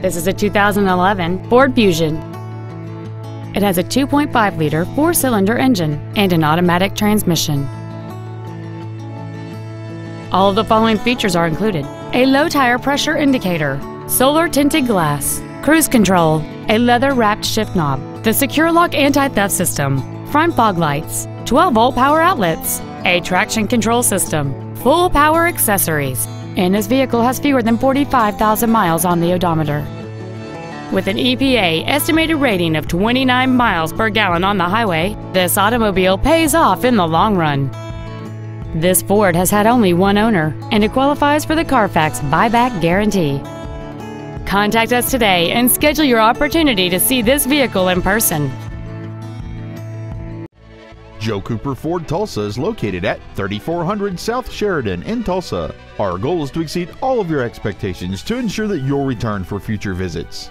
This is a 2011 Ford Fusion. It has a 2.5-liter four-cylinder engine and an automatic transmission. All of the following features are included. A low tire pressure indicator, solar tinted glass, cruise control, a leather wrapped shift knob, the secure lock anti-theft system, front fog lights, 12 volt power outlets, a traction control system, full power accessories, and this vehicle has fewer than 45,000 miles on the odometer. With an EPA estimated rating of 29 miles per gallon on the highway, this automobile pays off in the long run. This Ford has had only one owner, and it qualifies for the Carfax buyback guarantee. Contact us today and schedule your opportunity to see this vehicle in person. Joe Cooper Ford Tulsa is located at 3400 South Sheridan in Tulsa. Our goal is to exceed all of your expectations to ensure that you'll return for future visits.